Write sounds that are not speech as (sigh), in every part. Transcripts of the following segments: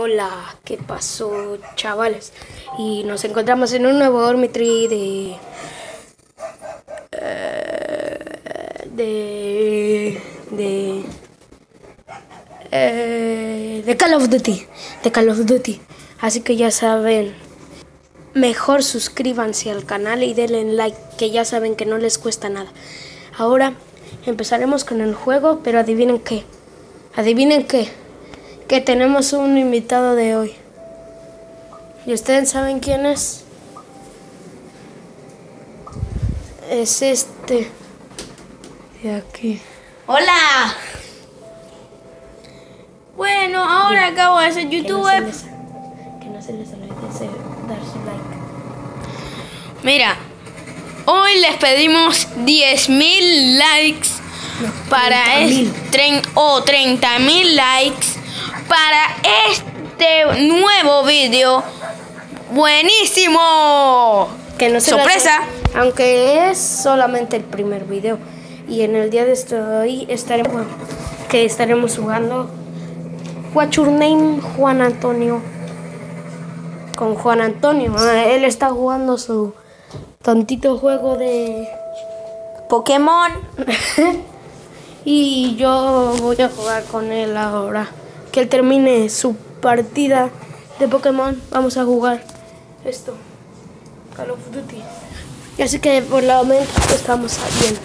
Hola, ¿qué pasó chavales? Y nos encontramos en un nuevo dormitory de... eh, de... de... eh, de Call of Duty. De Call of Duty. Así que ya saben, mejor suscríbanse al canal y denle like, que ya saben que no les cuesta nada. Ahora empezaremos con el juego, pero adivinen qué. Adivinen qué. Que tenemos un invitado de hoy. ¿Y ustedes saben quién es? Es este. De aquí. Hola. Bueno, ahora acabo de ser no youtuber. que no se les olvide dar su like. Mira, hoy les pedimos 10.000 likes para 30.000. este tren o 30.000 likes para este nuevo video. Buenísimo. Que no Sorpresa. aunque es solamente el primer video. Y en el día de hoy estaremos que estaremos jugando What's your name Juan Antonio. Con Juan Antonio. Ah, Él está jugando su tontito juego de Pokémon. (laughs) y yo voy a jugar con él ahora. Que él termine su partida de Pokémon. Vamos a jugar esto. Call of Duty. Así que por la momento estamos bien.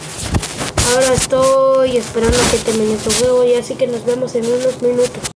Ahora estoy esperando que termine tu juego y así que nos vemos en unos minutos.